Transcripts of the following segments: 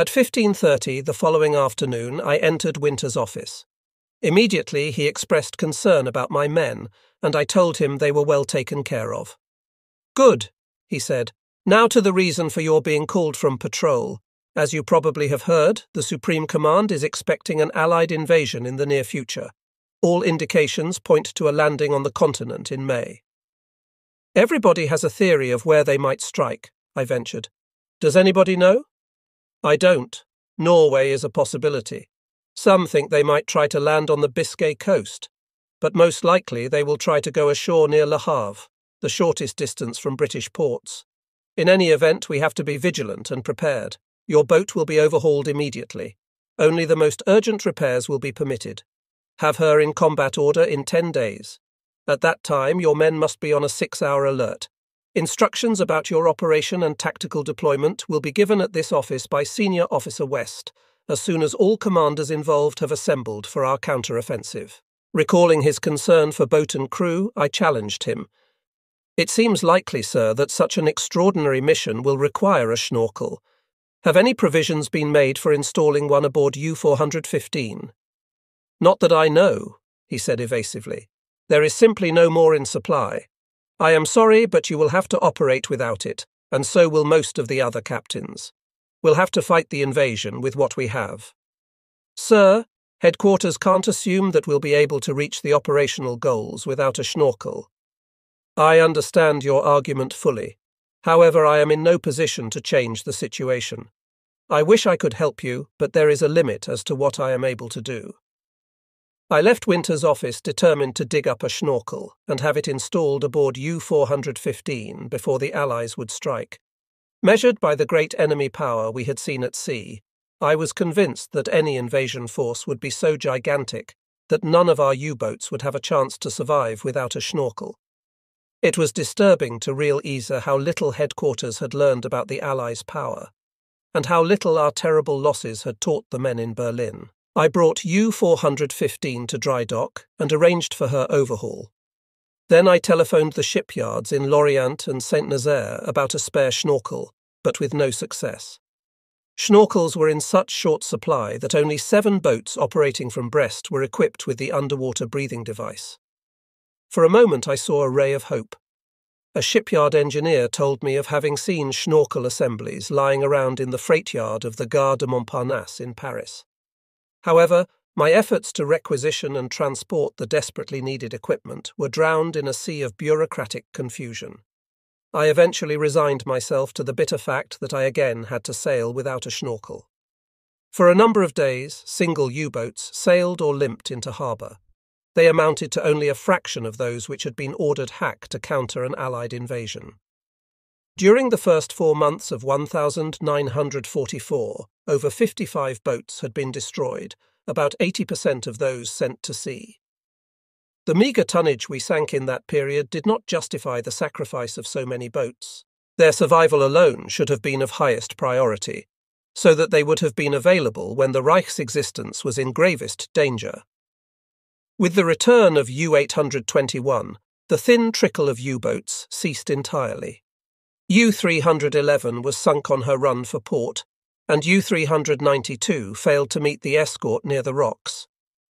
At 15:30 the following afternoon I entered Winter's office. Immediately he expressed concern about my men, and I told him they were well taken care of. Good, he said. Now to the reason for your being called from patrol. As you probably have heard, the Supreme Command is expecting an Allied invasion in the near future. All indications point to a landing on the continent in May. Everybody has a theory of where they might strike, I ventured. Does anybody know? I don't. Norway is a possibility. Some think they might try to land on the Biscay coast, but most likely they will try to go ashore near Le Havre, the shortest distance from British ports. In any event, we have to be vigilant and prepared. Your boat will be overhauled immediately. Only the most urgent repairs will be permitted. Have her in combat order in ten days. At that time, your men must be on a six hour alert. Instructions about your operation and tactical deployment will be given at this office by Senior Officer West as soon as all commanders involved have assembled for our counter-offensive. Recalling his concern for boat and crew, I challenged him. It seems likely, sir, that such an extraordinary mission will require a schnorkel. Have any provisions been made for installing one aboard U 415? Not that I know, he said evasively. There is simply no more in supply. I am sorry, but you will have to operate without it, and so will most of the other captains. We'll have to fight the invasion with what we have. Sir, headquarters can't assume that we'll be able to reach the operational goals without a schnorkel. I understand your argument fully. However, I am in no position to change the situation. I wish I could help you, but there is a limit as to what I am able to do. I left Winter's office determined to dig up a schnorkel and have it installed aboard U 415 before the Allies would strike. Measured by the great enemy power we had seen at sea, I was convinced that any invasion force would be so gigantic that none of our U boats would have a chance to survive without a schnorkel. It was disturbing to realize how little headquarters had learned about the Allies' power, and how little our terrible losses had taught the men in Berlin. I brought U 415 to dry dock and arranged for her overhaul. Then I telephoned the shipyards in Lorient and Saint Nazaire about a spare schnorkel, but with no success. Schnorkels were in such short supply that only seven boats operating from Brest were equipped with the underwater breathing device. For a moment I saw a ray of hope. A shipyard engineer told me of having seen schnorkel assemblies lying around in the freight yard of the Gare de Montparnasse in Paris. However, my efforts to requisition and transport the desperately needed equipment were drowned in a sea of bureaucratic confusion. I eventually resigned myself to the bitter fact that I again had to sail without a schnorkel. For a number of days, single U boats sailed or limped into harbour. They amounted to only a fraction of those which had been ordered hack to counter an Allied invasion. During the first four months of 1944, over 55 boats had been destroyed about 80% of those sent to sea. The meagre tonnage we sank in that period did not justify the sacrifice of so many boats. Their survival alone should have been of highest priority, so that they would have been available when the Reich's existence was in gravest danger. With the return of U 821, the thin trickle of U boats ceased entirely. U 311 was sunk on her run for port, and U 392 failed to meet the escort near the rocks.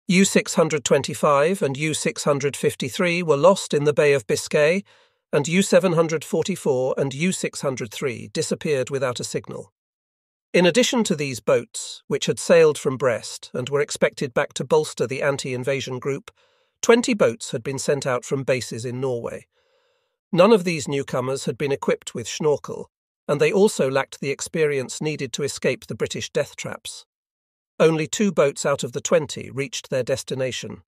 U 625 and U 653 were lost in the Bay of Biscay, and U 744 and U 603 disappeared without a signal. In addition to these boats, which had sailed from Brest and were expected back to bolster the anti invasion group, 20 boats had been sent out from bases in Norway. None of these newcomers had been equipped with schnorkel, and they also lacked the experience needed to escape the British death traps. Only two boats out of the 20 reached their destination.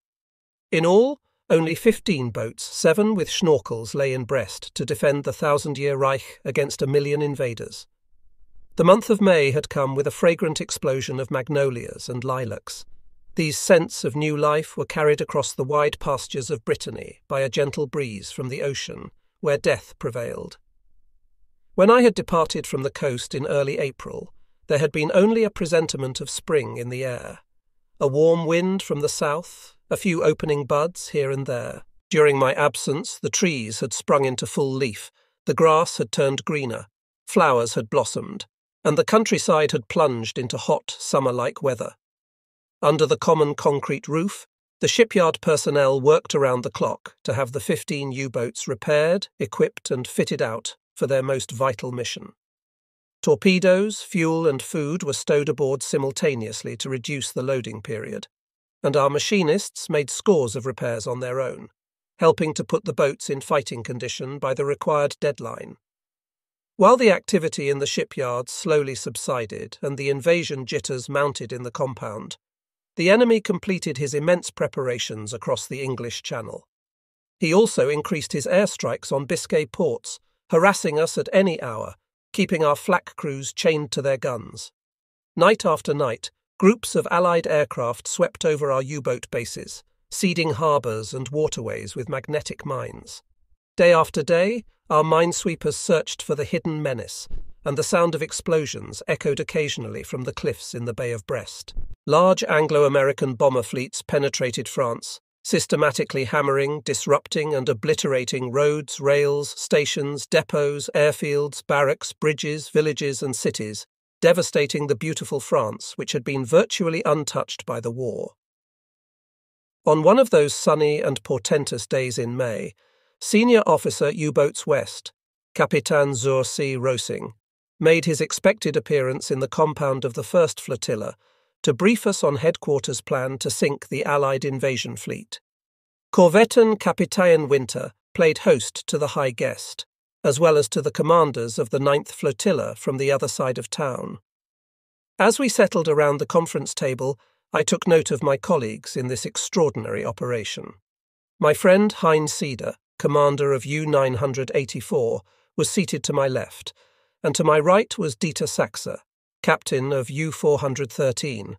In all, only 15 boats, seven with schnorkels, lay in Brest to defend the Thousand Year Reich against a million invaders. The month of May had come with a fragrant explosion of magnolias and lilacs. These scents of new life were carried across the wide pastures of Brittany by a gentle breeze from the ocean, where death prevailed. When I had departed from the coast in early April, there had been only a presentiment of spring in the air. A warm wind from the south, a few opening buds here and there. During my absence, the trees had sprung into full leaf, the grass had turned greener, flowers had blossomed, and the countryside had plunged into hot, summer like weather. Under the common concrete roof, the shipyard personnel worked around the clock to have the 15 U boats repaired, equipped, and fitted out for their most vital mission. Torpedoes, fuel, and food were stowed aboard simultaneously to reduce the loading period, and our machinists made scores of repairs on their own, helping to put the boats in fighting condition by the required deadline. While the activity in the shipyards slowly subsided and the invasion jitters mounted in the compound, the enemy completed his immense preparations across the English Channel. He also increased his airstrikes on Biscay ports, harassing us at any hour, keeping our flak crews chained to their guns. Night after night, groups of Allied aircraft swept over our U boat bases, seeding harbours and waterways with magnetic mines. Day after day, our minesweepers searched for the hidden menace, and the sound of explosions echoed occasionally from the cliffs in the Bay of Brest. Large Anglo American bomber fleets penetrated France, systematically hammering, disrupting, and obliterating roads, rails, stations, depots, airfields, barracks, bridges, villages, and cities, devastating the beautiful France, which had been virtually untouched by the war. On one of those sunny and portentous days in May, Senior Officer U Boats West, Capitan zur See Rosing, made his expected appearance in the compound of the first flotilla to brief us on headquarters' plan to sink the Allied invasion fleet. Corvetten Kapitein Winter played host to the high guest, as well as to the commanders of the Ninth Flotilla from the other side of town. As we settled around the conference table, I took note of my colleagues in this extraordinary operation. My friend Hein Sieder, commander of U 984, was seated to my left and to my right was Dieter Saxer, captain of U 413.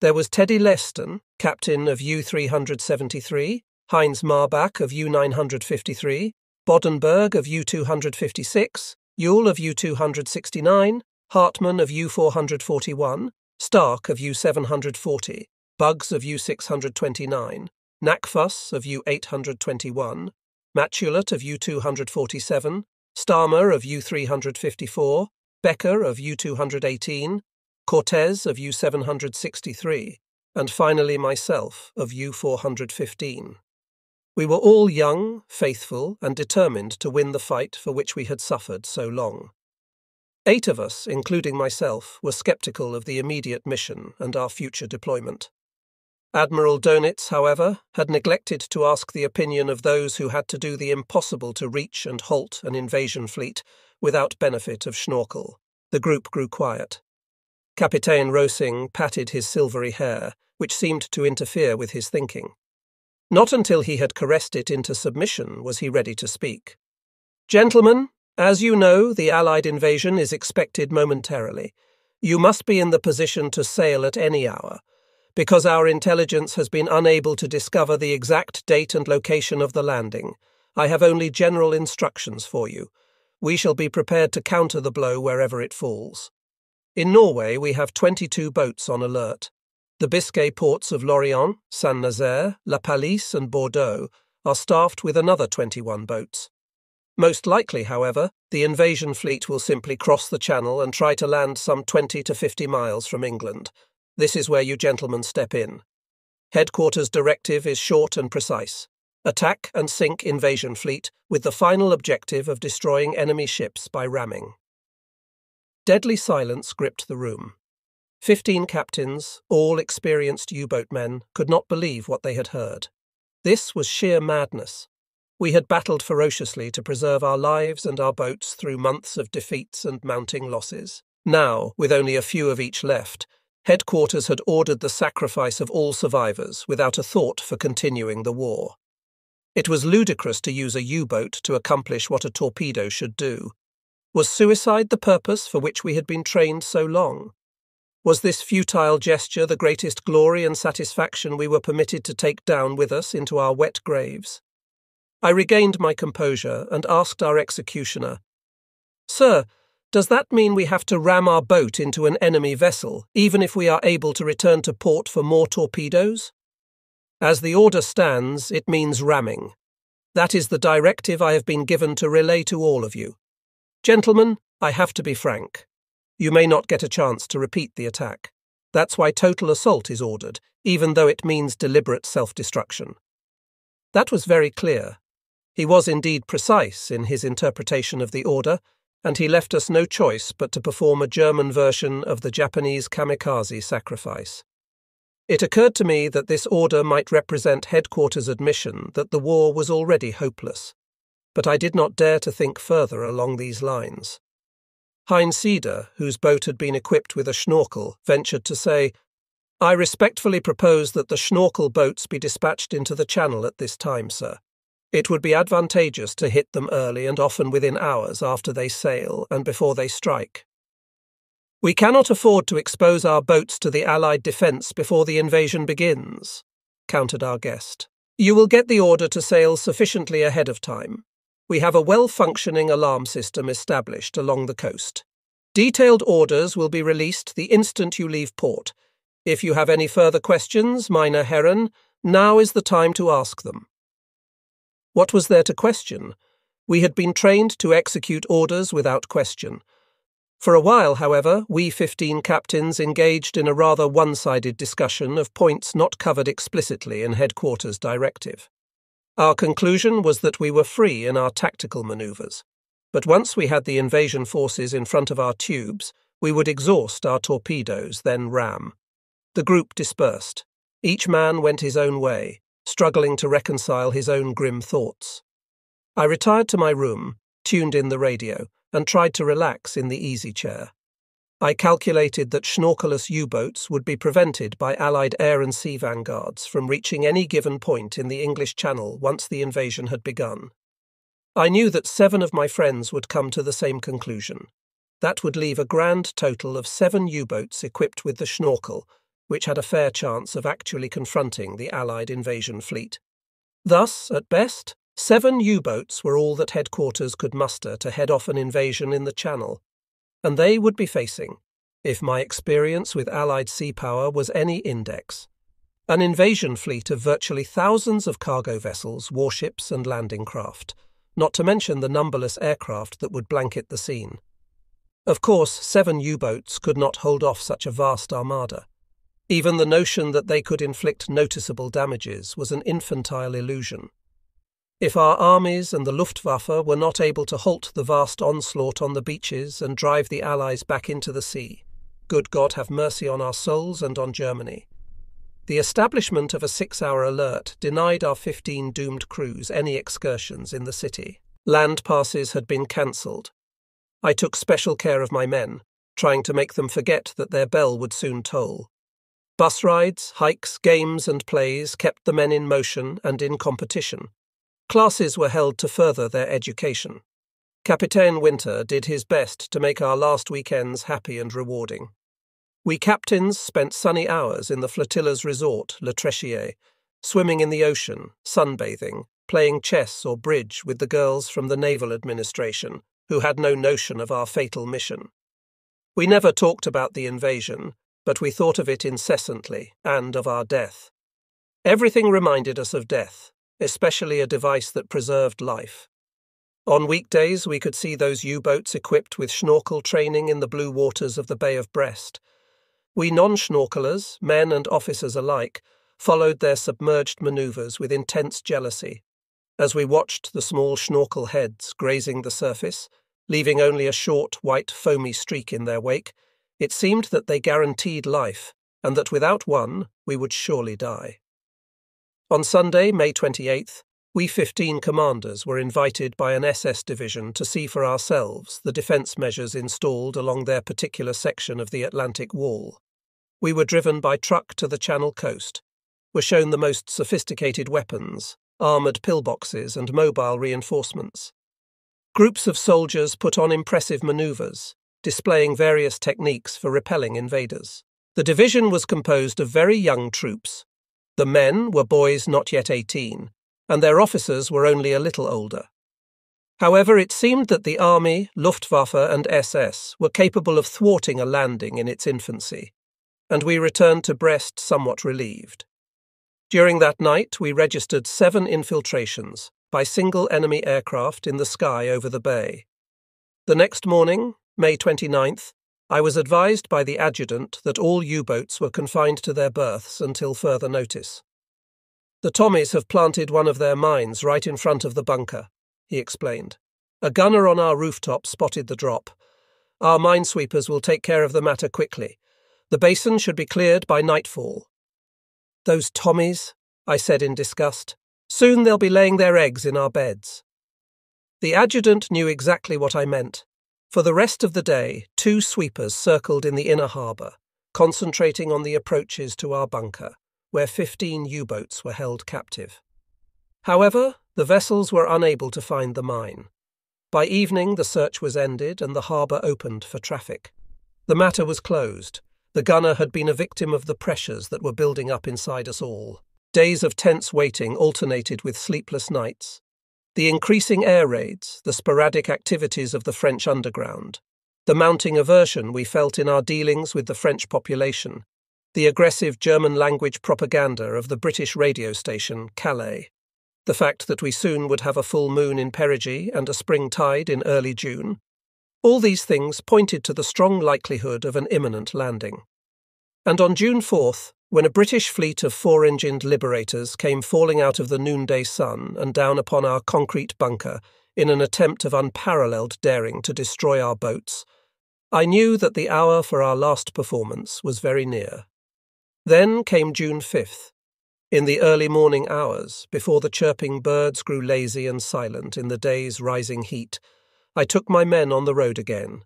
There was Teddy Lehsten, captain of U 373, Heinz Marbach of U 953, Bodenberg of U 256, Yule of U 269, Hartmann of U 441, Stark of U 740, Bugs of U 629, Knackfuss of U 821, Matschulat of U 247, Starmer of U354, Becker of U218, Cordes of U763, and finally myself of U415. We were all young, faithful, and determined to win the fight for which we had suffered so long. Eight of us, including myself, were sceptical of the immediate mission and our future deployment. Admiral Dönitz, however, had neglected to ask the opinion of those who had to do the impossible to reach and halt an invasion fleet without benefit of Schnorkel. The group grew quiet. Capitaine Rosing patted his silvery hair, which seemed to interfere with his thinking. Not until he had caressed it into submission was he ready to speak. Gentlemen, as you know, the Allied invasion is expected momentarily. You must be in the position to sail at any hour because our intelligence has been unable to discover the exact date and location of the landing. I have only general instructions for you. We shall be prepared to counter the blow wherever it falls. In Norway, we have 22 boats on alert. The Biscay ports of Lorient, Saint Nazaire, La Pallice, and Bordeaux are staffed with another 21 boats. Most likely, however, the invasion fleet will simply cross the channel and try to land some 20 to 50 miles from England, this is where you gentlemen step in. Headquarters' directive is short and precise attack and sink invasion fleet with the final objective of destroying enemy ships by ramming. Deadly silence gripped the room. Fifteen captains, all experienced U boat men, could not believe what they had heard. This was sheer madness. We had battled ferociously to preserve our lives and our boats through months of defeats and mounting losses. Now, with only a few of each left, Headquarters had ordered the sacrifice of all survivors without a thought for continuing the war. It was ludicrous to use a U boat to accomplish what a torpedo should do. Was suicide the purpose for which we had been trained so long? Was this futile gesture the greatest glory and satisfaction we were permitted to take down with us into our wet graves? I regained my composure and asked our executioner, Sir, does that mean we have to ram our boat into an enemy vessel, even if we are able to return to port for more torpedoes? As the order stands, it means ramming. That is the directive I have been given to relay to all of you. Gentlemen, I have to be frank. You may not get a chance to repeat the attack. That's why total assault is ordered, even though it means deliberate self destruction. That was very clear. He was indeed precise in his interpretation of the order, and he left us no choice but to perform a German version of the Japanese kamikaze sacrifice. It occurred to me that this order might represent headquarters' admission that the war was already hopeless, but I did not dare to think further along these lines. Heinz Sieder, whose boat had been equipped with a schnorkel, ventured to say, I respectfully propose that the schnorkel boats be dispatched into the channel at this time, sir. It would be advantageous to hit them early and often within hours after they sail and before they strike. We cannot afford to expose our boats to the Allied defence before the invasion begins, countered our guest. You will get the order to sail sufficiently ahead of time. We have a well functioning alarm system established along the coast. Detailed orders will be released the instant you leave port. If you have any further questions, Meine Herren, now is the time to ask them. What was there to question? We had been trained to execute orders without question. For a while, however, we 15 captains engaged in a rather one sided discussion of points not covered explicitly in Headquarters' directive. Our conclusion was that we were free in our tactical manoeuvres, but once we had the invasion forces in front of our tubes, we would exhaust our torpedoes, then ram. The group dispersed. Each man went his own way, struggling to reconcile his own grim thoughts. I retired to my room, tuned in the radio, and tried to relax in the easy chair. I calculated that schnorkeless U boats would be prevented by Allied air and sea vanguards from reaching any given point in the English Channel once the invasion had begun. I knew that seven of my friends would come to the same conclusion. That would leave a grand total of seven U boats equipped with the schnorkel, which had a fair chance of actually confronting the Allied invasion fleet. Thus, at best, Seven U boats were all that headquarters could muster to head off an invasion in the Channel, and they would be facing, if my experience with Allied sea power was any index, an invasion fleet of virtually thousands of cargo vessels, warships, and landing craft, not to mention the numberless aircraft that would blanket the scene. Of course, seven U boats could not hold off such a vast armada. Even the notion that they could inflict noticeable damages was an infantile illusion. If our armies and the Luftwaffe were not able to halt the vast onslaught on the beaches and drive the Allies back into the sea, good God have mercy on our souls and on Germany. The establishment of a six hour alert denied our 15 doomed crews any excursions in the city. Land passes had been cancelled. I took special care of my men, trying to make them forget that their bell would soon toll. Bus rides, hikes, games, and plays kept the men in motion and in competition. Classes were held to further their education. Capitaine Winter did his best to make our last weekends happy and rewarding. We captains spent sunny hours in the flotilla's resort, Le Trechier, swimming in the ocean, sunbathing, playing chess or bridge with the girls from the Naval Administration, who had no notion of our fatal mission. We never talked about the invasion, but we thought of it incessantly, and of our death. Everything reminded us of death, especially a device that preserved life. On weekdays, we could see those U boats equipped with schnorkel training in the blue waters of the Bay of Brest. We non schnorkelers, men and officers alike, followed their submerged manoeuvres with intense jealousy. As we watched the small schnorkel heads grazing the surface, leaving only a short, white, foamy streak in their wake, it seemed that they guaranteed life, and that without one we would surely die. On Sunday, May 28th, we 15 commanders were invited by an SS division to see for ourselves the defence measures installed along their particular section of the Atlantic Wall. We were driven by truck to the Channel coast, were shown the most sophisticated weapons, armoured pillboxes, and mobile reinforcements. Groups of soldiers put on impressive manoeuvres, displaying various techniques for repelling invaders. The division was composed of very young troops the men were boys not yet 18, and their officers were only a little older. However, it seemed that the Army, Luftwaffe, and SS were capable of thwarting a landing in its infancy, and we returned to Brest somewhat relieved. During that night, we registered seven infiltrations by single enemy aircraft in the sky over the bay. The next morning, May 29th, I was advised by the adjutant that all U boats were confined to their berths until further notice. The Tommies have planted one of their mines right in front of the bunker, he explained. A gunner on our rooftop spotted the drop. Our minesweepers will take care of the matter quickly. The basin should be cleared by nightfall. Those Tommies, I said in disgust. Soon they'll be laying their eggs in our beds. The adjutant knew exactly what I meant. For the rest of the day, two sweepers circled in the inner harbour, concentrating on the approaches to our bunker, where 15 U boats were held captive. However, the vessels were unable to find the mine. By evening, the search was ended and the harbour opened for traffic. The matter was closed. The gunner had been a victim of the pressures that were building up inside us all. Days of tense waiting alternated with sleepless nights, the increasing air raids, the sporadic activities of the French underground, the mounting aversion we felt in our dealings with the French population, the aggressive German language propaganda of the British radio station Calais, the fact that we soon would have a full moon in perigee and a spring tide in early June, all these things pointed to the strong likelihood of an imminent landing. And on June 4th, when a British fleet of four engined liberators came falling out of the noonday sun and down upon our concrete bunker in an attempt of unparalleled daring to destroy our boats, I knew that the hour for our last performance was very near. Then came June 5th. In the early morning hours, before the chirping birds grew lazy and silent in the day's rising heat, I took my men on the road again.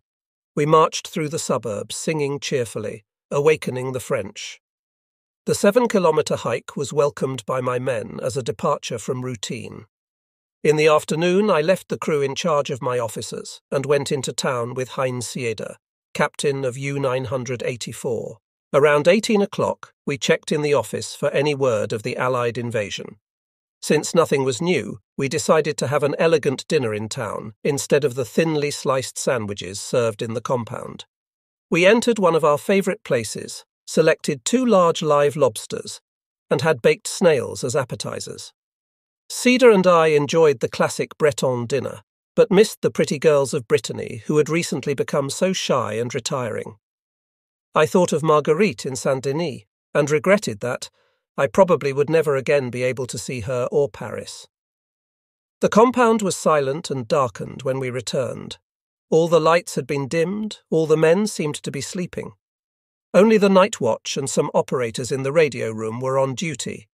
We marched through the suburbs, singing cheerfully, awakening the French. The seven kilometre hike was welcomed by my men as a departure from routine. In the afternoon, I left the crew in charge of my officers and went into town with Heinz Sieder, captain of U 984. Around 18 o'clock, we checked in the office for any word of the Allied invasion. Since nothing was new, we decided to have an elegant dinner in town instead of the thinly sliced sandwiches served in the compound. We entered one of our favourite places, selected two large live lobsters, and had baked snails as appetizers. Sieder and I enjoyed the classic Breton dinner, but missed the pretty girls of Brittany who had recently become so shy and retiring. I thought of Marguerite in Saint Denis and regretted that I probably would never again be able to see her or Paris. The compound was silent and darkened when we returned, all the lights had been dimmed, all the men seemed to be sleeping. Only the night watch and some operators in the radio room were on duty.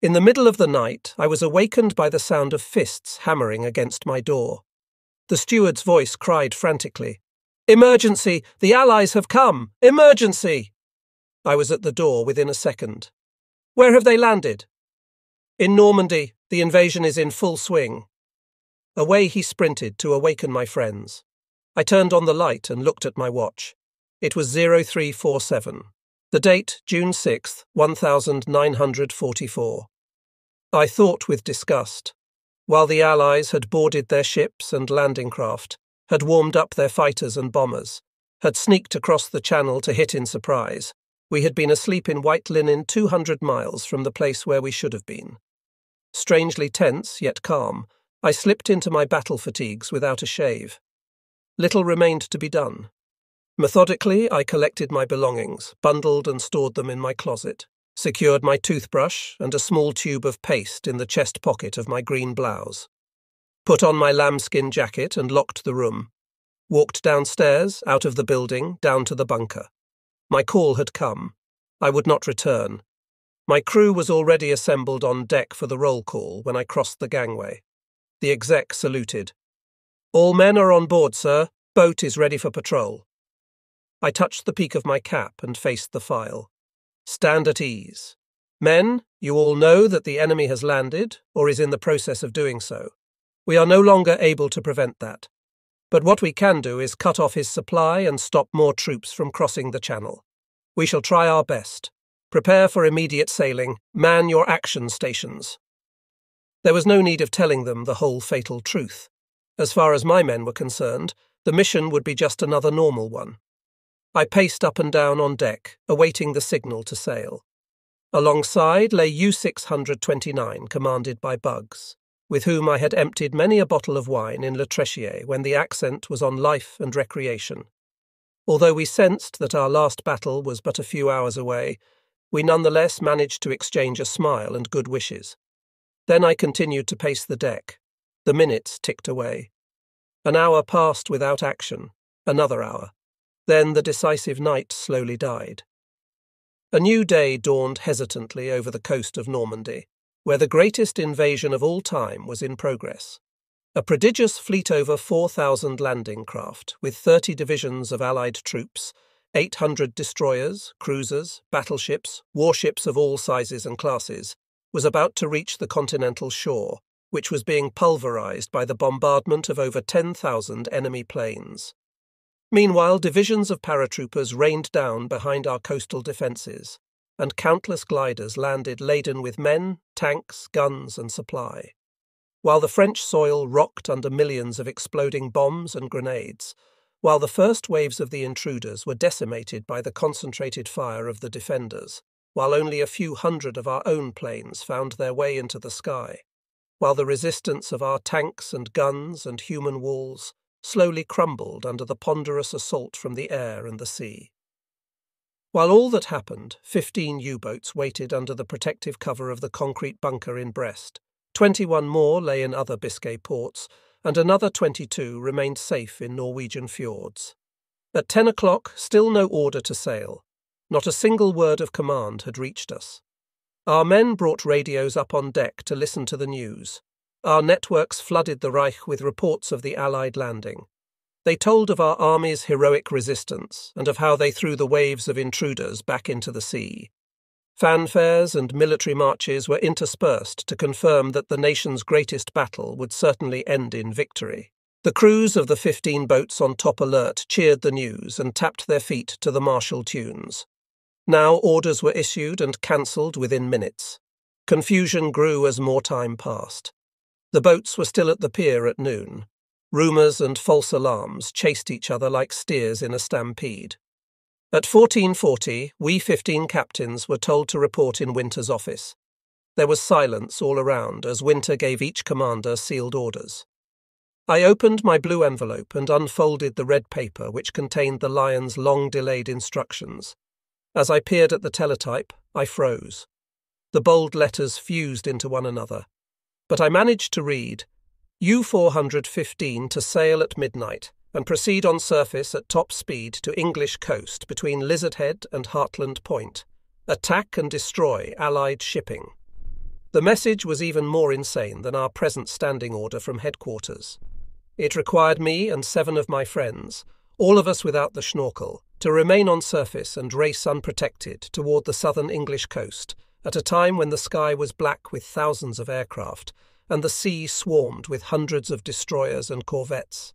In the middle of the night, I was awakened by the sound of fists hammering against my door. The steward's voice cried frantically, Emergency! The Allies have come! Emergency! I was at the door within a second. Where have they landed? In Normandy. The invasion is in full swing. Away he sprinted to awaken my friends. I turned on the light and looked at my watch. It was 0347. The date, June 6th, 1944. I thought with disgust. While the Allies had boarded their ships and landing craft, had warmed up their fighters and bombers, had sneaked across the channel to hit in surprise, we had been asleep in white linen 200 miles from the place where we should have been. Strangely tense, yet calm, I slipped into my battle fatigues without a shave. Little remained to be done. Methodically, I collected my belongings, bundled and stored them in my closet, secured my toothbrush and a small tube of paste in the chest pocket of my green blouse, put on my lambskin jacket and locked the room, walked downstairs, out of the building, down to the bunker. My call had come. I would not return. My crew was already assembled on deck for the roll call when I crossed the gangway. The exec saluted. All men are on board, sir. Boat is ready for patrol. I touched the peak of my cap and faced the file. Stand at ease. Men, you all know that the enemy has landed, or is in the process of doing so. We are no longer able to prevent that. But what we can do is cut off his supply and stop more troops from crossing the channel. We shall try our best. Prepare for immediate sailing. Man your action stations. There was no need of telling them the whole fatal truth. As far as my men were concerned, the mission would be just another normal one. I paced up and down on deck, awaiting the signal to sail. Alongside lay U 629, commanded by Bugs, with whom I had emptied many a bottle of wine in Le Trechier when the accent was on life and recreation. Although we sensed that our last battle was but a few hours away, we nonetheless managed to exchange a smile and good wishes. Then I continued to pace the deck. The minutes ticked away. An hour passed without action, another hour. Then the decisive night slowly died. A new day dawned hesitantly over the coast of Normandy, where the greatest invasion of all time was in progress. A prodigious fleet over 4,000 landing craft, with 30 divisions of Allied troops, 800 destroyers, cruisers, battleships, warships of all sizes and classes, was about to reach the continental shore, which was being pulverized by the bombardment of over 10,000 enemy planes. Meanwhile, divisions of paratroopers rained down behind our coastal defences, and countless gliders landed laden with men, tanks, guns, and supply. While the French soil rocked under millions of exploding bombs and grenades, while the first waves of the intruders were decimated by the concentrated fire of the defenders, while only a few hundred of our own planes found their way into the sky, while the resistance of our tanks and guns and human walls slowly crumbled under the ponderous assault from the air and the sea. While all that happened, fifteen U boats waited under the protective cover of the concrete bunker in Brest, Twenty-one more lay in other Biscay ports, and another twenty-two remained safe in Norwegian fjords. At ten o'clock, still no order to sail. Not a single word of command had reached us. Our men brought radios up on deck to listen to the news. Our networks flooded the Reich with reports of the Allied landing. They told of our army's heroic resistance and of how they threw the waves of intruders back into the sea. Fanfares and military marches were interspersed to confirm that the nation's greatest battle would certainly end in victory. The crews of the 15 boats on top alert cheered the news and tapped their feet to the martial tunes. Now orders were issued and cancelled within minutes. Confusion grew as more time passed. The boats were still at the pier at noon. Rumours and false alarms chased each other like steers in a stampede. At 1440, we 15 captains were told to report in Winter's office. There was silence all around as Winter gave each commander sealed orders. I opened my blue envelope and unfolded the red paper which contained the Lion's long delayed instructions. As I peered at the teletype, I froze. The bold letters fused into one another. But I managed to read U 415 to sail at midnight and proceed on surface at top speed to English coast between Lizard Head and Hartland Point. Attack and destroy Allied shipping. The message was even more insane than our present standing order from headquarters. It required me and seven of my friends, all of us without the schnorkel, to remain on surface and race unprotected toward the southern English coast at a time when the sky was black with thousands of aircraft and the sea swarmed with hundreds of destroyers and corvettes.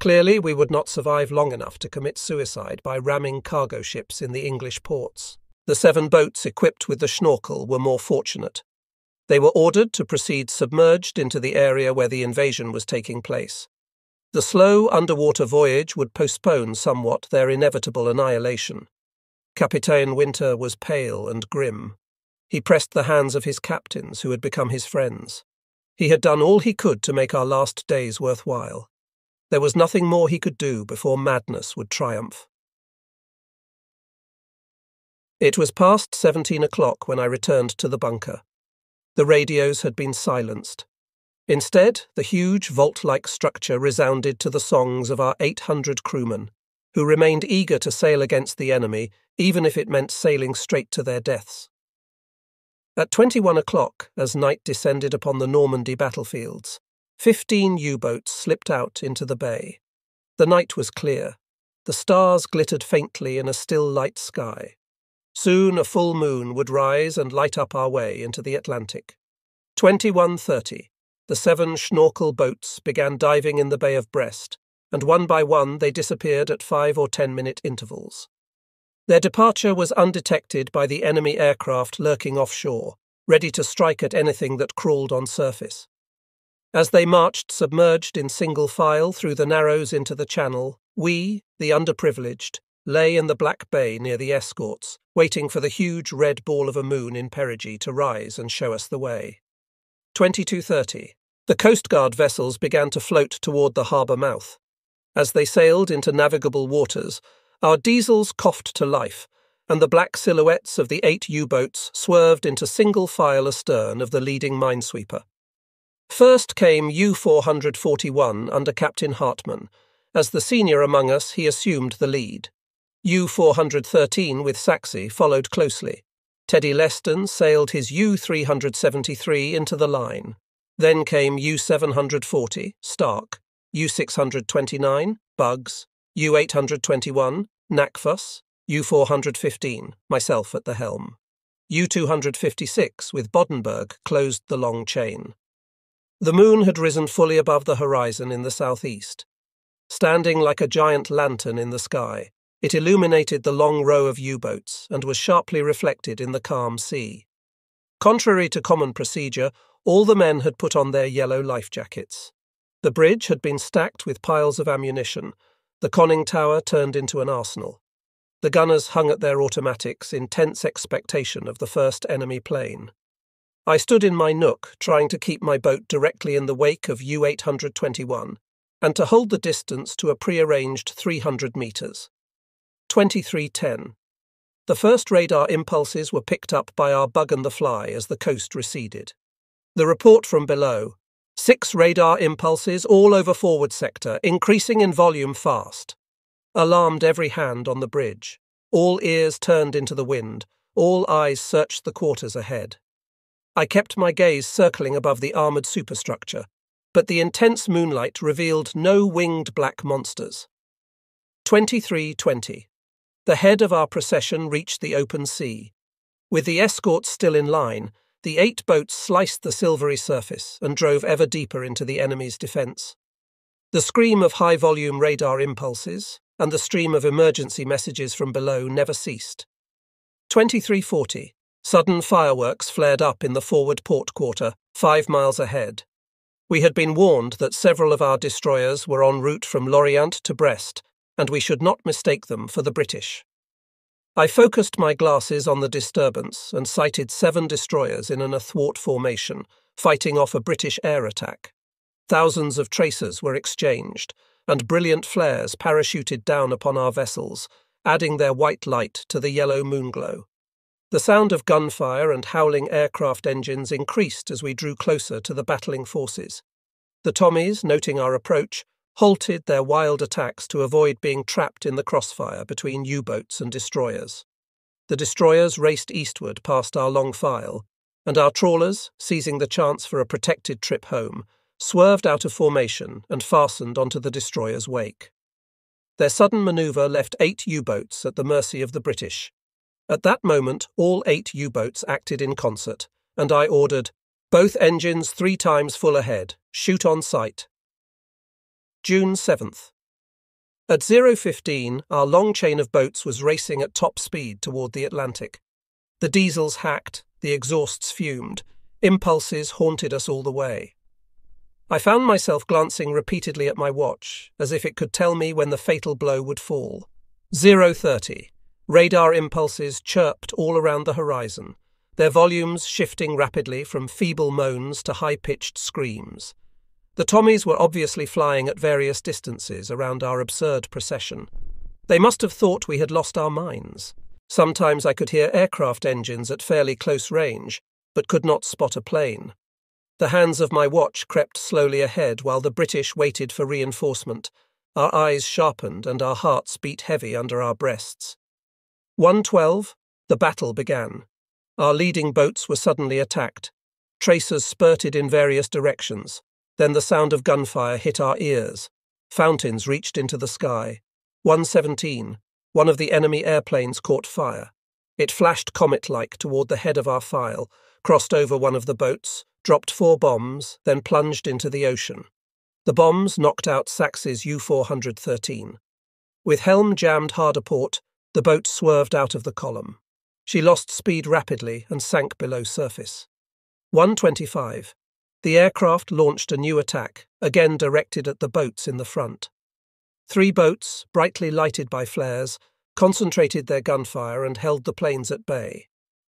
Clearly, we would not survive long enough to commit suicide by ramming cargo ships in the English ports. The seven boats equipped with the schnorkel were more fortunate. They were ordered to proceed submerged into the area where the invasion was taking place. The slow underwater voyage would postpone somewhat their inevitable annihilation. Capitaine Winter was pale and grim. He pressed the hands of his captains, who had become his friends. He had done all he could to make our last days worthwhile. There was nothing more he could do before madness would triumph. It was past seventeen o'clock when I returned to the bunker. The radios had been silenced. Instead, the huge vault like structure resounded to the songs of our 800 crewmen, who remained eager to sail against the enemy, even if it meant sailing straight to their deaths. At 21 o'clock, as night descended upon the Normandy battlefields, Fifteen U boats slipped out into the bay. The night was clear. The stars glittered faintly in a still light sky. Soon a full moon would rise and light up our way into the Atlantic. 21.30. The seven schnorkel boats began diving in the Bay of Brest, and one by one they disappeared at five or ten minute intervals. Their departure was undetected by the enemy aircraft lurking offshore, ready to strike at anything that crawled on surface. As they marched submerged in single file through the narrows into the channel, we, the underprivileged, lay in the Black Bay near the escorts, waiting for the huge red ball of a moon in perigee to rise and show us the way. 2230. The Coast Guard vessels began to float toward the harbour mouth. As they sailed into navigable waters, Our diesels coughed to life, and the black silhouettes of the eight U boats swerved into single file astern of the leading minesweeper. First came U 441 under Captain Hartmann. As the senior among us, he assumed the lead. U 413 with Saxey followed closely. Teddy Lehsten sailed his U 373 into the line. Then came U 740, Stark, U 629, Bugs, U 821, Knackfuss, U 415, myself at the helm. U 256 with Bodenberg closed the long chain. The moon had risen fully above the horizon in the southeast. Standing like a giant lantern in the sky, it illuminated the long row of U boats and was sharply reflected in the calm sea. Contrary to common procedure, all the men had put on their yellow life jackets. The bridge had been stacked with piles of ammunition, the conning tower turned into an arsenal. The gunners hung at their automatics in tense expectation of the first enemy plane. I stood in my nook, trying to keep my boat directly in the wake of U 821 and to hold the distance to a prearranged 300 metres. 2310. The first radar impulses were picked up by our bug and the fly as the coast receded. The report from below six radar impulses all over forward sector, increasing in volume fast alarmed every hand on the bridge. All ears turned into the wind, all eyes searched the quarters ahead. I kept my gaze circling above the armoured superstructure, but the intense moonlight revealed no winged black monsters. 2320. The head of our procession reached the open sea. With the escorts still in line, the eight boats sliced the silvery surface and drove ever deeper into the enemy's defence. The scream of high volume radar impulses, and the stream of emergency messages from below never ceased. 2340. Sudden fireworks flared up in the forward port quarter, five miles ahead. We had been warned that several of our destroyers were en route from Lorient to Brest, and we should not mistake them for the British. I focused my glasses on the disturbance and sighted seven destroyers in an athwart formation, fighting off a British air attack. Thousands of tracers were exchanged, and brilliant flares parachuted down upon our vessels, adding their white light to the yellow moonglow. The sound of gunfire and howling aircraft engines increased as we drew closer to the battling forces. The Tommies, noting our approach, halted their wild attacks to avoid being trapped in the crossfire between U boats and destroyers. The destroyers raced eastward past our long file, and our trawlers, seizing the chance for a protected trip home, swerved out of formation and fastened onto the destroyer's wake. Their sudden manoeuvre left eight U boats at the mercy of the British. At that moment, all eight U boats acted in concert, and I ordered, Both engines three times full ahead, shoot on sight. June 7th. At 015, our long chain of boats was racing at top speed toward the Atlantic. The diesels hacked, the exhausts fumed, impulses haunted us all the way. I found myself glancing repeatedly at my watch, as if it could tell me when the fatal blow would fall. 030. Radar impulses chirped all around the horizon, their volumes shifting rapidly from feeble moans to high pitched screams. The Tommies were obviously flying at various distances around our absurd procession. They must have thought we had lost our minds. Sometimes I could hear aircraft engines at fairly close range, but could not spot a plane. The hands of my watch crept slowly ahead while the British waited for reinforcement. Our eyes sharpened and our hearts beat heavy under our breasts. 112, the battle began. Our leading boats were suddenly attacked. Tracers spurted in various directions. Then the sound of gunfire hit our ears. Fountains reached into the sky. 117, one of the enemy airplanes caught fire. It flashed comet like toward the head of our file, crossed over one of the boats, dropped four bombs, then plunged into the ocean. The bombs knocked out Saxey's U 413. With helm jammed hard a port, the boat swerved out of the column. She lost speed rapidly and sank below surface. 125. The aircraft launched a new attack, again directed at the boats in the front. Three boats, brightly lighted by flares, concentrated their gunfire and held the planes at bay.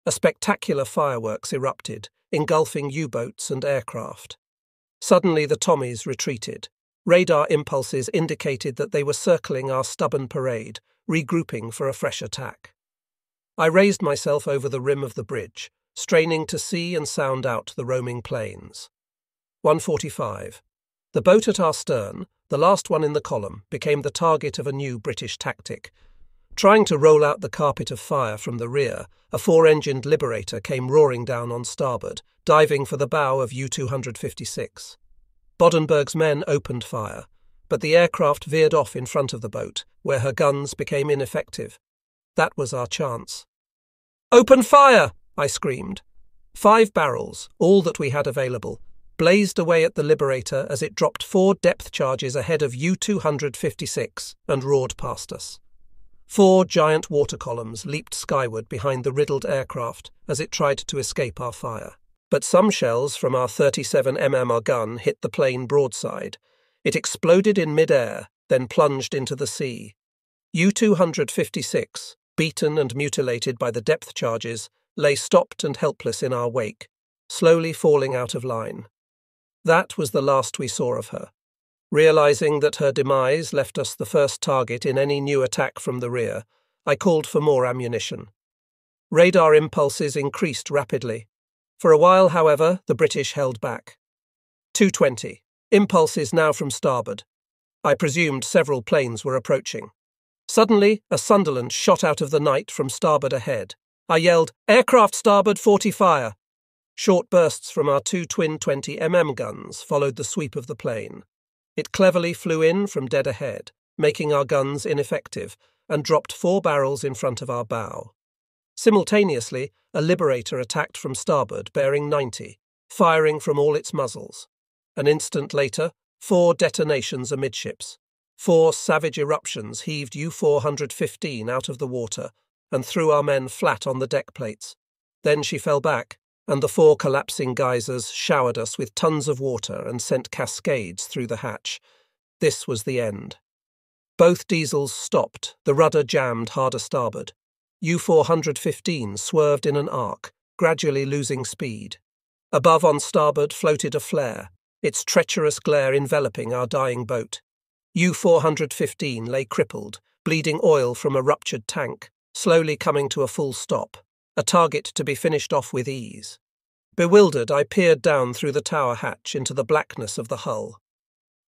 A spectacular fireworks erupted, engulfing U boats and aircraft. Suddenly, the Tommies retreated. Radar impulses indicated that they were circling our stubborn parade, regrouping for a fresh attack. I raised myself over the rim of the bridge, straining to see and sound out the roaming planes. 145. The boat at our stern, the last one in the column, became the target of a new British tactic. Trying to roll out the carpet of fire from the rear, a four engined Liberator came roaring down on starboard, diving for the bow of U 256. Bodenberg's men opened fire, but the aircraft veered off in front of the boat, where her guns became ineffective. That was our chance. Open fire! I screamed. Five barrels, all that we had available, blazed away at the Liberator as it dropped four depth charges ahead of U 256 and roared past us. Four giant water columns leaped skyward behind the riddled aircraft as it tried to escape our fire. But some shells from our 37mm gun hit the plane broadside. It exploded in mid-air, then plunged into the sea. U 256, beaten and mutilated by the depth charges, lay stopped and helpless in our wake, slowly falling out of line. That was the last we saw of her. Realizing that her demise left us the first target in any new attack from the rear, I called for more ammunition. Radar impulses increased rapidly. For a while, however, the British held back. 220. Impulses now from starboard. I presumed several planes were approaching. Suddenly, a Sunderland shot out of the night from starboard ahead. I yelled, Aircraft starboard 40 fire! Short bursts from our two twin 20mm guns followed the sweep of the plane. It cleverly flew in from dead ahead, making our guns ineffective, and dropped four barrels in front of our bow. Simultaneously, a Liberator attacked from starboard bearing 90, firing from all its muzzles. An instant later, four detonations amidships. Four savage eruptions heaved U 415 out of the water and threw our men flat on the deck plates. Then she fell back, and the four collapsing geysers showered us with tons of water and sent cascades through the hatch. This was the end. Both diesels stopped, the rudder jammed hard starboard. U 415 swerved in an arc, gradually losing speed. Above on starboard floated a flare, its treacherous glare enveloping our dying boat. U 415 lay crippled, bleeding oil from a ruptured tank, slowly coming to a full stop a target to be finished off with ease. Bewildered, I peered down through the tower hatch into the blackness of the hull.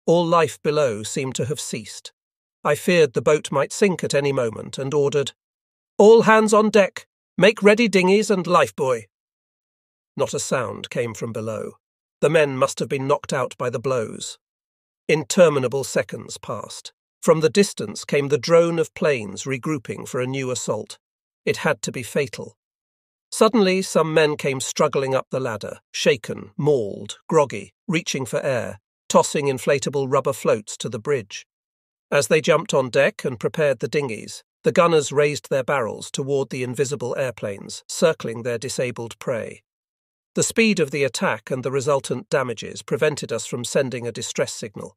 All life below seemed to have ceased. I feared the boat might sink at any moment and ordered, All hands on deck! Make ready dinghies and lifebuoy! Not a sound came from below. The men must have been knocked out by the blows. Interminable seconds passed. From the distance came the drone of planes regrouping for a new assault. It had to be fatal. Suddenly, some men came struggling up the ladder, shaken, mauled, groggy, reaching for air, tossing inflatable rubber floats to the bridge. As they jumped on deck and prepared the dinghies, the gunners raised their barrels toward the invisible airplanes, circling their disabled prey. The speed of the attack and the resultant damages prevented us from sending a distress signal.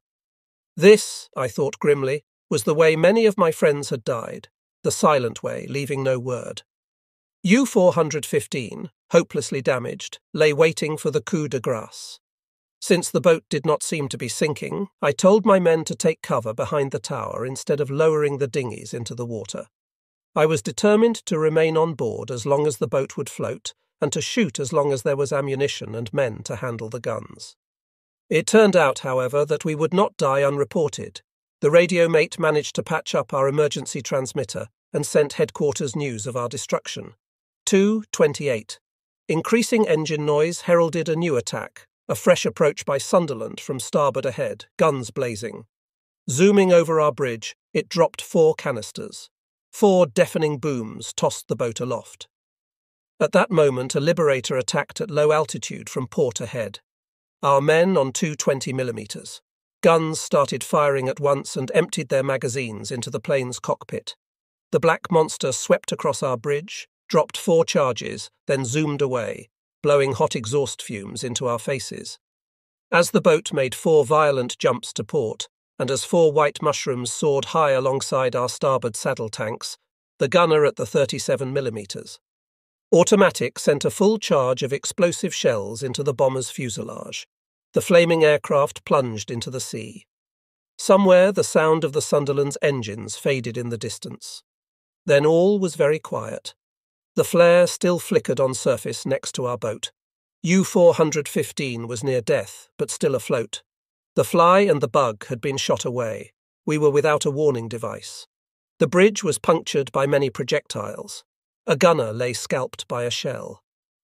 This, I thought grimly, was the way many of my friends had died, the silent way, leaving no word. U 415, hopelessly damaged, lay waiting for the coup de grace. Since the boat did not seem to be sinking, I told my men to take cover behind the tower instead of lowering the dinghies into the water. I was determined to remain on board as long as the boat would float, and to shoot as long as there was ammunition and men to handle the guns. It turned out, however, that we would not die unreported. The radio mate managed to patch up our emergency transmitter and sent headquarters news of our destruction. 2.28. Increasing engine noise heralded a new attack, a fresh approach by Sunderland from starboard ahead, guns blazing. Zooming over our bridge, it dropped four canisters. Four deafening booms tossed the boat aloft. At that moment, a Liberator attacked at low altitude from port ahead. Our men on 220 millimeters. Guns started firing at once and emptied their magazines into the plane's cockpit. The black monster swept across our bridge, dropped four charges, then zoomed away, blowing hot exhaust fumes into our faces. As the boat made four violent jumps to port, and as four white mushrooms soared high alongside our starboard saddle tanks, the gunner at the 37 millimeters. Automatic sent a full charge of explosive shells into the bomber's fuselage. The flaming aircraft plunged into the sea. Somewhere the sound of the Sunderland's engines faded in the distance. Then all was very quiet. The flare still flickered on surface next to our boat. U 415 was near death, but still afloat. The fly and the bug had been shot away. We were without a warning device. The bridge was punctured by many projectiles. A gunner lay scalped by a shell.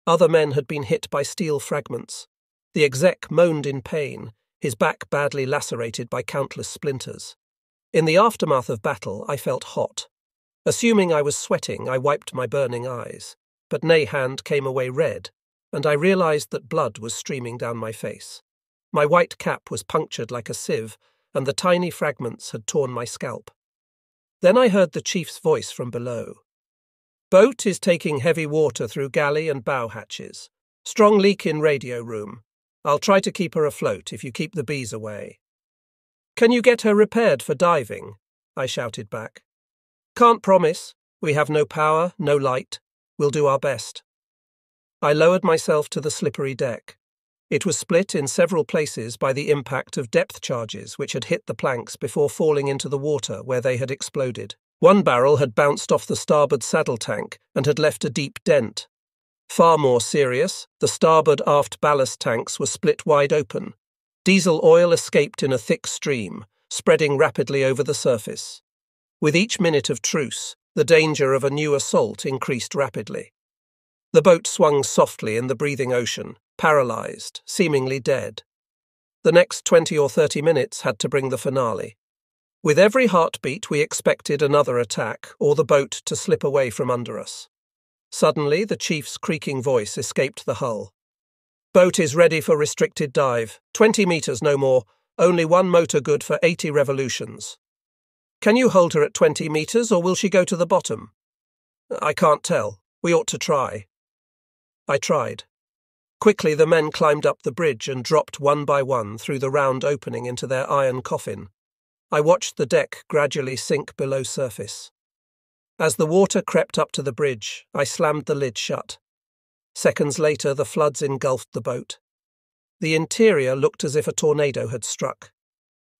Other men had been hit by steel fragments. The exec moaned in pain, his back badly lacerated by countless splinters. In the aftermath of battle, I felt hot. Assuming I was sweating, I wiped my burning eyes, but Nahand came away red, and I realized that blood was streaming down my face. My white cap was punctured like a sieve, and the tiny fragments had torn my scalp. Then I heard the chief's voice from below. Boat is taking heavy water through galley and bow hatches. Strong leak in radio room. I'll try to keep her afloat if you keep the bees away. Can you get her repaired for diving? I shouted back. Can't promise. We have no power, no light. We'll do our best. I lowered myself to the slippery deck. It was split in several places by the impact of depth charges which had hit the planks before falling into the water where they had exploded. One barrel had bounced off the starboard saddle tank and had left a deep dent. Far more serious, the starboard aft ballast tanks were split wide open. Diesel oil escaped in a thick stream, spreading rapidly over the surface. With each minute of truce, the danger of a new assault increased rapidly. The boat swung softly in the breathing ocean, paralysed, seemingly dead. The next twenty or thirty minutes had to bring the finale. With every heartbeat, we expected another attack or the boat to slip away from under us. Suddenly, the chief's creaking voice escaped the hull. Boat is ready for restricted dive. Twenty metres, no more. Only one motor good for 80 revolutions. Can you hold her at 20 metres, or will she go to the bottom? I can't tell. We ought to try. I tried. Quickly, the men climbed up the bridge and dropped one by one through the round opening into their iron coffin. I watched the deck gradually sink below surface. As the water crept up to the bridge, I slammed the lid shut. Seconds later, the floods engulfed the boat. The interior looked as if a tornado had struck.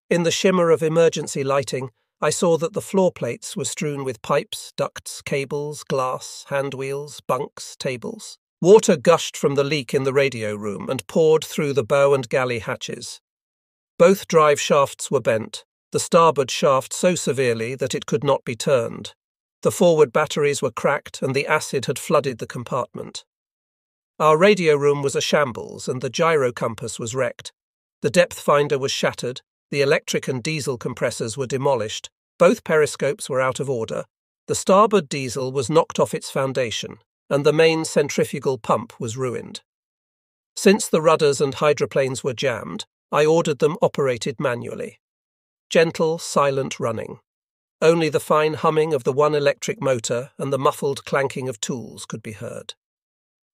In the shimmer of emergency lighting, I saw that the floor plates were strewn with pipes, ducts, cables, glass, hand wheels, bunks, tables. Water gushed from the leak in the radio room and poured through the bow and galley hatches. Both drive shafts were bent, the starboard shaft so severely that it could not be turned. The forward batteries were cracked and the acid had flooded the compartment. Our radio room was a shambles and the gyro compass was wrecked. The depth finder was shattered, the electric and diesel compressors were demolished, both periscopes were out of order, the starboard diesel was knocked off its foundation, and the main centrifugal pump was ruined. Since the rudders and hydroplanes were jammed, I ordered them operated manually gentle, silent running. Only the fine humming of the one electric motor and the muffled clanking of tools could be heard.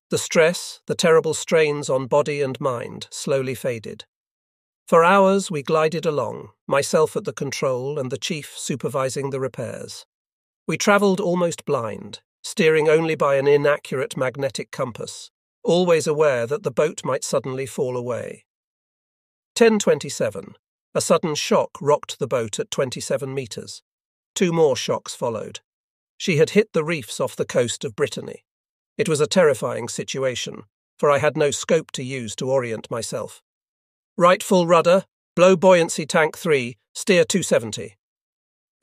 The stress, the terrible strains on body and mind, slowly faded. For hours we glided along, myself at the control and the chief supervising the repairs. We travelled almost blind, steering only by an inaccurate magnetic compass, always aware that the boat might suddenly fall away. 1027. A sudden shock rocked the boat at 27 metres. Two more shocks followed. She had hit the reefs off the coast of Brittany. It was a terrifying situation, for I had no scope to use to orient myself. Right full rudder, blow buoyancy tank 3, steer 270.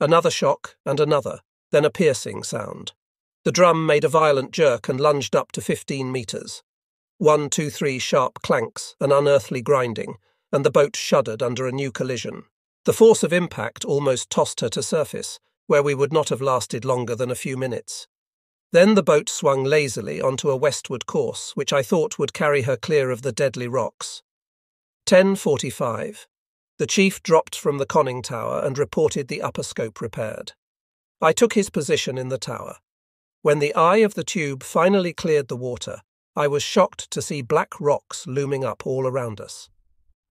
Another shock, and another, then a piercing sound. The drum made a violent jerk and lunged up to 15 metres. One, two, three sharp clanks, an unearthly grinding, and the boat shuddered under a new collision. The force of impact almost tossed her to surface, where we would not have lasted longer than a few minutes. Then the boat swung lazily onto a westward course, which I thought would carry her clear of the deadly rocks. 10.45. The chief dropped from the conning tower and reported the upper scope repaired. I took his position in the tower. When the eye of the tube finally cleared the water, I was shocked to see black rocks looming up all around us.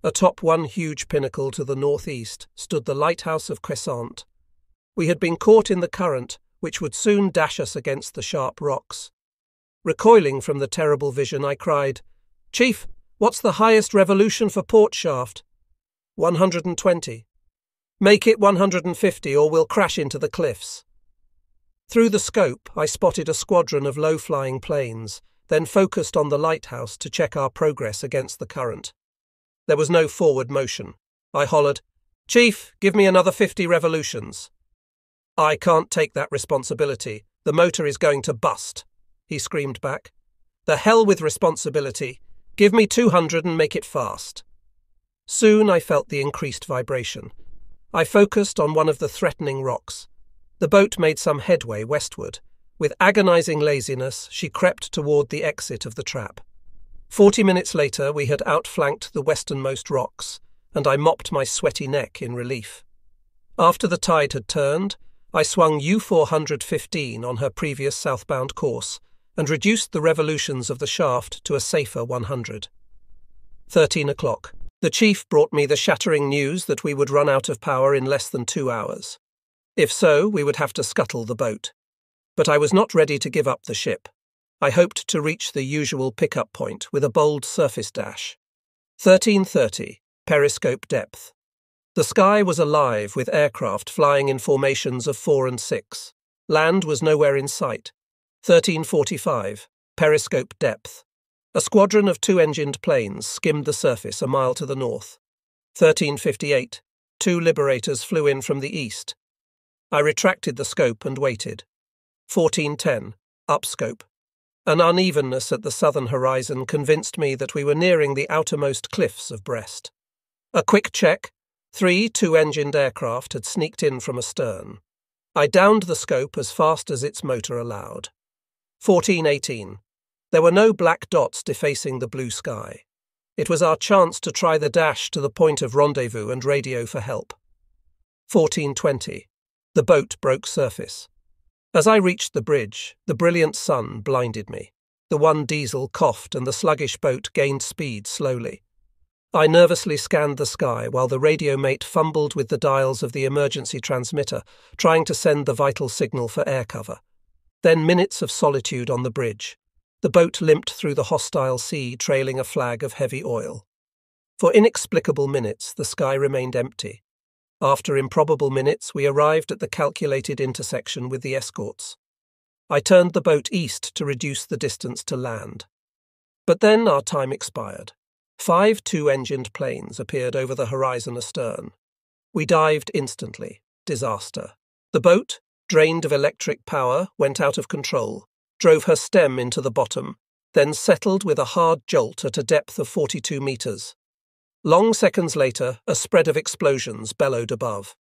Atop one huge pinnacle to the northeast stood the lighthouse of Crescent. We had been caught in the current, which would soon dash us against the sharp rocks. Recoiling from the terrible vision, I cried, Chief, what's the highest revolution for port shaft? 120. Make it 150 or we'll crash into the cliffs. Through the scope, I spotted a squadron of low flying planes, then focused on the lighthouse to check our progress against the current. There was no forward motion. I hollered, Chief, give me another 50 revolutions. I can't take that responsibility. The motor is going to bust, he screamed back. The hell with responsibility. Give me 200 and make it fast. Soon I felt the increased vibration. I focused on one of the threatening rocks. The boat made some headway westward. With agonizing laziness, she crept toward the exit of the trap. Forty minutes later, we had outflanked the westernmost rocks, and I mopped my sweaty neck in relief. After the tide had turned, I swung U415 on her previous southbound course and reduced the revolutions of the shaft to a safer 100. 13 o'clock. The chief brought me the shattering news that we would run out of power in less than two hours. If so, we would have to scuttle the boat. But I was not ready to give up the ship. I hoped to reach the usual pickup point with a bold surface dash. 1330, periscope depth. The sky was alive with aircraft flying in formations of four and six. Land was nowhere in sight. 1345, periscope depth. A squadron of two engined planes skimmed the surface a mile to the north. 1358. Two liberators flew in from the east. I retracted the scope and waited. 1410. Upscope. An unevenness at the southern horizon convinced me that we were nearing the outermost cliffs of Brest. A quick check. Three two engined aircraft had sneaked in from astern. I downed the scope as fast as its motor allowed. 1418. There were no black dots defacing the blue sky. It was our chance to try the dash to the point of rendezvous and radio for help. 1420. The boat broke surface. As I reached the bridge, the brilliant sun blinded me. The one diesel coughed and the sluggish boat gained speed slowly. I nervously scanned the sky while the radio mate fumbled with the dials of the emergency transmitter, trying to send the vital signal for air cover. Then minutes of solitude on the bridge. The boat limped through the hostile sea, trailing a flag of heavy oil. For inexplicable minutes, the sky remained empty. After improbable minutes, we arrived at the calculated intersection with the escorts. I turned the boat east to reduce the distance to land. But then our time expired. Five two engined planes appeared over the horizon astern. We dived instantly. Disaster. The boat, drained of electric power, went out of control, drove her stem into the bottom, then settled with a hard jolt at a depth of 42 metres. Long seconds later, a spread of explosions bellowed above.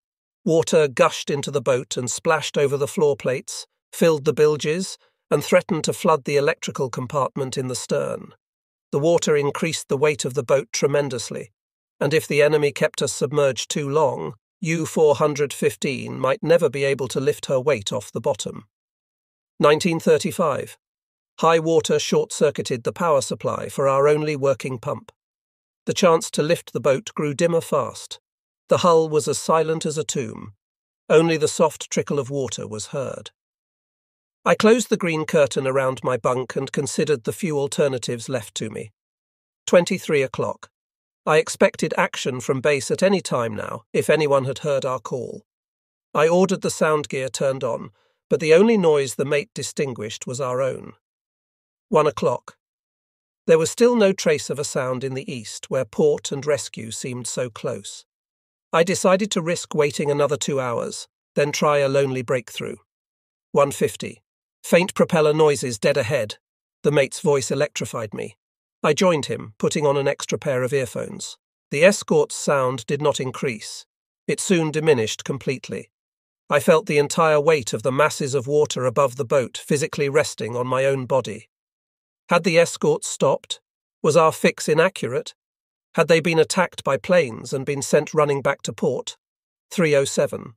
Water gushed into the boat and splashed over the floor plates, filled the bilges, and threatened to flood the electrical compartment in the stern. The water increased the weight of the boat tremendously, and if the enemy kept us submerged too long, U 415 might never be able to lift her weight off the bottom. 1935. High water short circuited the power supply for our only working pump. The chance to lift the boat grew dimmer fast. The hull was as silent as a tomb. Only the soft trickle of water was heard. I closed the green curtain around my bunk and considered the few alternatives left to me. 23 o'clock. I expected action from base at any time now, if anyone had heard our call. I ordered the sound gear turned on but the only noise the mate distinguished was our own. One o'clock. There was still no trace of a sound in the east, where port and rescue seemed so close. I decided to risk waiting another two hours, then try a lonely breakthrough. 150. Faint propeller noises dead ahead. The mate's voice electrified me. I joined him, putting on an extra pair of earphones. The escort's sound did not increase. It soon diminished completely. I felt the entire weight of the masses of water above the boat physically resting on my own body. Had the escort stopped? Was our fix inaccurate? Had they been attacked by planes and been sent running back to port? 307.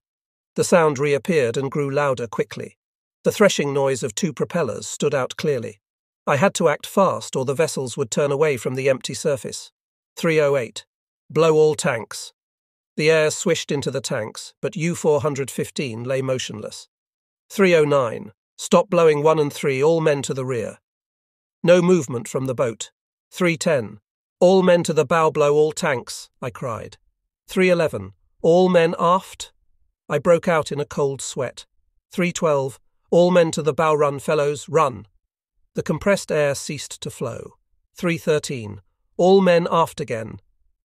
The sound reappeared and grew louder quickly. The threshing noise of two propellers stood out clearly. I had to act fast or the vessels would turn away from the empty surface. 308. Blow all tanks. The air swished into the tanks, but U 415 lay motionless. 309. Stop blowing 1 and 3, all men to the rear. No movement from the boat. 310. All men to the bow blow all tanks, I cried. 311. All men aft. I broke out in a cold sweat. 312. All men to the bow run, fellows, run. The compressed air ceased to flow. 313. All men aft again.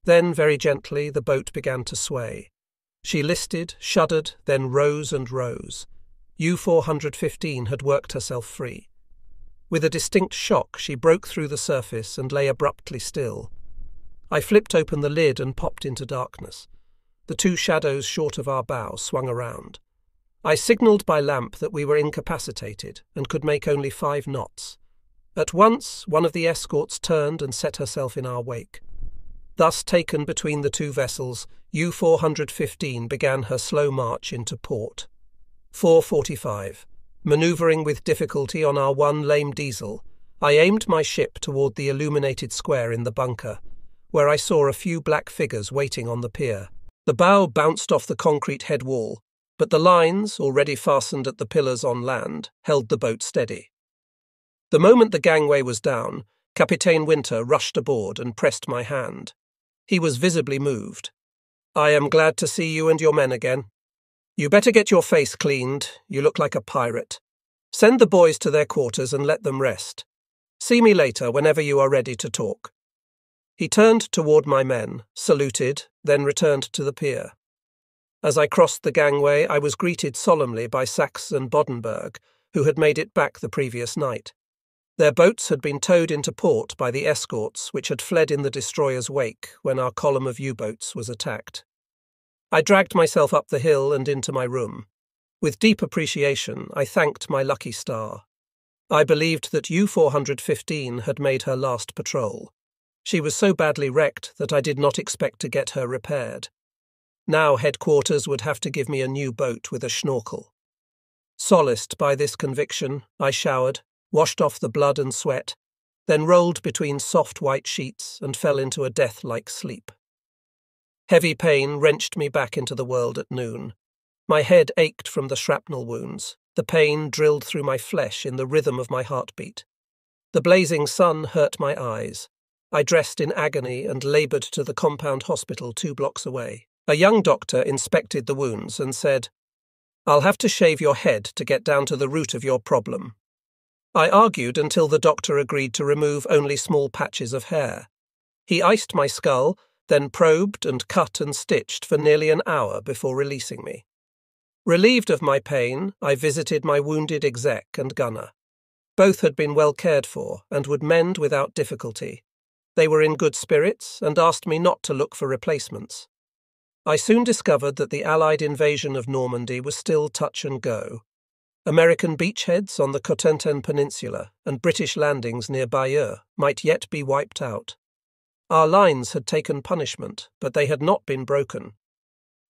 Then, very gently, the boat began to sway. She listed, shuddered, then rose and rose. U 415 had worked herself free. With a distinct shock, she broke through the surface and lay abruptly still. I flipped open the lid and popped into darkness. The two shadows short of our bow swung around. I signalled by lamp that we were incapacitated and could make only five knots. At once, one of the escorts turned and set herself in our wake. Thus taken between the two vessels, U 415 began her slow march into port. 445. Manoeuvring with difficulty on our one lame diesel, I aimed my ship toward the illuminated square in the bunker, where I saw a few black figures waiting on the pier. The bow bounced off the concrete head wall, but the lines, already fastened at the pillars on land, held the boat steady. The moment the gangway was down, Capitaine Winter rushed aboard and pressed my hand. He was visibly moved. I am glad to see you and your men again. You better get your face cleaned. You look like a pirate. Send the boys to their quarters and let them rest. See me later whenever you are ready to talk. He turned toward my men, saluted, then returned to the pier. As I crossed the gangway, I was greeted solemnly by Sachs and Bodenberg, who had made it back the previous night. Their boats had been towed into port by the escorts which had fled in the destroyer's wake when our column of U boats was attacked. I dragged myself up the hill and into my room. With deep appreciation, I thanked my lucky star. I believed that U 415 had made her last patrol. She was so badly wrecked that I did not expect to get her repaired. Now headquarters would have to give me a new boat with a schnorkel. Solaced by this conviction, I showered, washed off the blood and sweat, then rolled between soft white sheets and fell into a death like sleep. Heavy pain wrenched me back into the world at noon. My head ached from the shrapnel wounds. The pain drilled through my flesh in the rhythm of my heartbeat. The blazing sun hurt my eyes. I dressed in agony and laboured to the compound hospital two blocks away. A young doctor inspected the wounds and said, I'll have to shave your head to get down to the root of your problem. I argued until the doctor agreed to remove only small patches of hair. He iced my skull, then probed and cut and stitched for nearly an hour before releasing me. Relieved of my pain, I visited my wounded exec and gunner. Both had been well cared for and would mend without difficulty. They were in good spirits and asked me not to look for replacements. I soon discovered that the Allied invasion of Normandy was still touch and go. American beachheads on the Cotentin Peninsula and British landings near Bayeux might yet be wiped out. Our lines had taken punishment, but they had not been broken.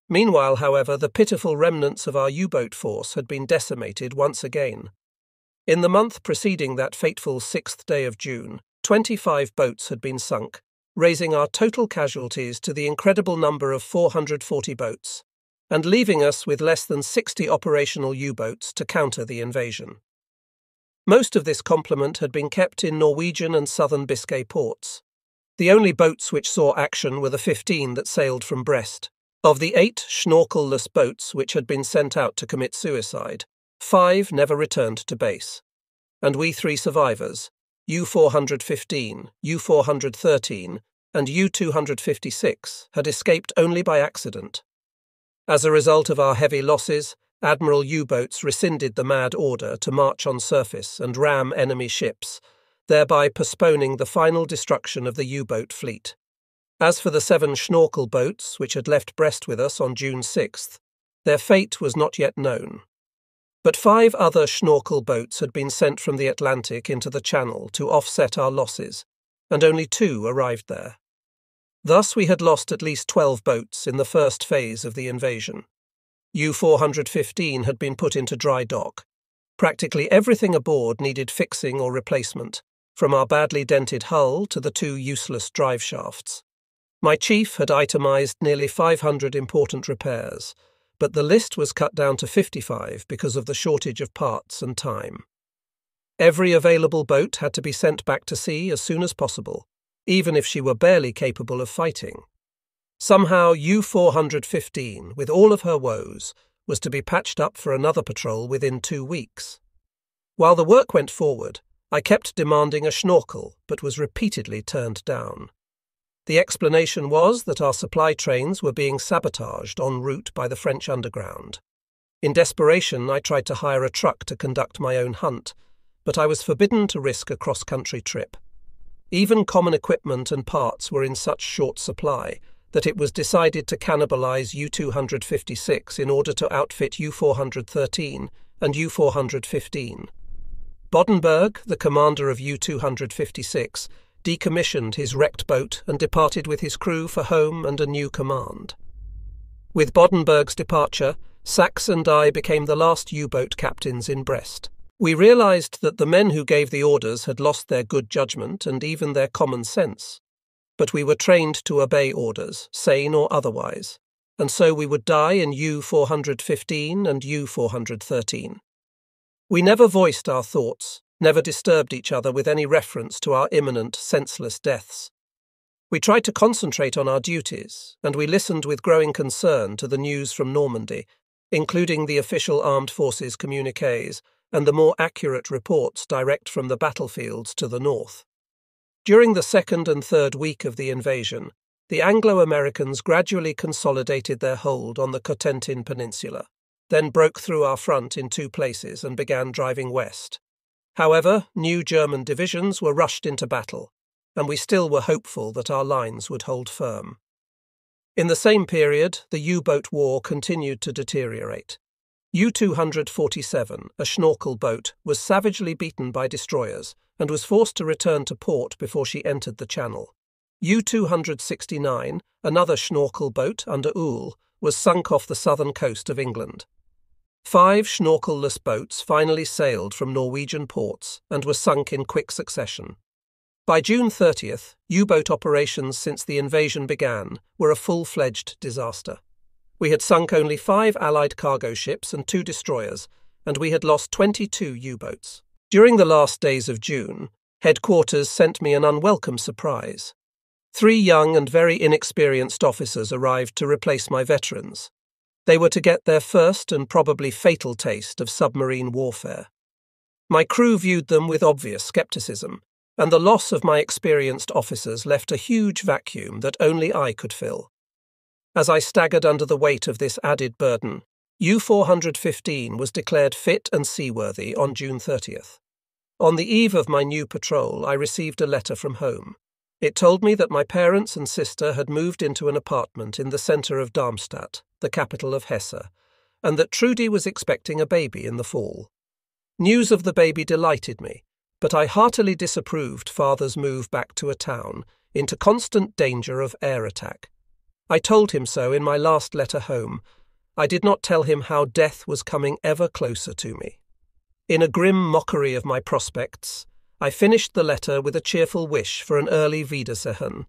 Meanwhile, however, the pitiful remnants of our U boat force had been decimated once again. In the month preceding that fateful sixth day of June, twenty five boats had been sunk, raising our total casualties to the incredible number of 440 boats, and leaving us with less than 60 operational U boats to counter the invasion. Most of this complement had been kept in Norwegian and southern Biscay ports. The only boats which saw action were the 15 that sailed from Brest. Of the eight schnorkelless boats which had been sent out to commit suicide, five never returned to base. And we three survivors, U 415, U 413, and U 256 had escaped only by accident. As a result of our heavy losses, Admiral U boats rescinded the mad order to march on surface and ram enemy ships, thereby postponing the final destruction of the U boat fleet. As for the seven schnorkel boats which had left Brest with us on June 6th, their fate was not yet known. But five other schnorkel boats had been sent from the Atlantic into the Channel to offset our losses, and only two arrived there. Thus, we had lost at least 12 boats in the first phase of the invasion. U 415 had been put into dry dock. Practically everything aboard needed fixing or replacement, from our badly dented hull to the two useless drive shafts. My chief had itemized nearly 500 important repairs, but the list was cut down to 55 because of the shortage of parts and time. Every available boat had to be sent back to sea as soon as possible, even if she were barely capable of fighting. Somehow, U 415, with all of her woes, was to be patched up for another patrol within two weeks. While the work went forward, I kept demanding a schnorkel, but was repeatedly turned down. The explanation was that our supply trains were being sabotaged en route by the French underground. In desperation, I tried to hire a truck to conduct my own hunt, but I was forbidden to risk a cross country trip. Even common equipment and parts were in such short supply that it was decided to cannibalize U 256 in order to outfit U 413 and U 415. Bodenberg, the commander of U 256, decommissioned his wrecked boat and departed with his crew for home and a new command. With Bodenberg's departure, Sachs and I became the last U boat captains in Brest. We realized that the men who gave the orders had lost their good judgment and even their common sense. But we were trained to obey orders, sane or otherwise, and so we would die in U 415 and U 413. We never voiced our thoughts, never disturbed each other with any reference to our imminent, senseless deaths. We tried to concentrate on our duties, and we listened with growing concern to the news from Normandy, including the official armed forces communiques and the more accurate reports direct from the battlefields to the north. During the second and third week of the invasion, the Anglo Americans gradually consolidated their hold on the Cotentin Peninsula, then broke through our front in two places and began driving west. However, new German divisions were rushed into battle, and we still were hopeful that our lines would hold firm. In the same period, the U boat war continued to deteriorate. U 247, a schnorkel boat, was savagely beaten by destroyers and was forced to return to port before she entered the channel. U 269, another schnorkel boat under Uhl, was sunk off the southern coast of England. Five schnorkelless boats finally sailed from Norwegian ports and were sunk in quick succession. By June 30th, U boat operations since the invasion began were a full fledged disaster. We had sunk only five Allied cargo ships and two destroyers, and we had lost 22 U boats. During the last days of June, headquarters sent me an unwelcome surprise. Three young and very inexperienced officers arrived to replace my veterans. They were to get their first and probably fatal taste of submarine warfare. My crew viewed them with obvious scepticism, and the loss of my experienced officers left a huge vacuum that only I could fill. As I staggered under the weight of this added burden, U 415 was declared fit and seaworthy on June 30th. On the eve of my new patrol, I received a letter from home. It told me that my parents and sister had moved into an apartment in the centre of Darmstadt, the capital of Hesse, and that Trudy was expecting a baby in the fall. News of the baby delighted me, but I heartily disapproved father's move back to a town, into constant danger of air attack. I told him so in my last letter home. I did not tell him how death was coming ever closer to me. In a grim mockery of my prospects, I finished the letter with a cheerful wish for an early Wiedersehen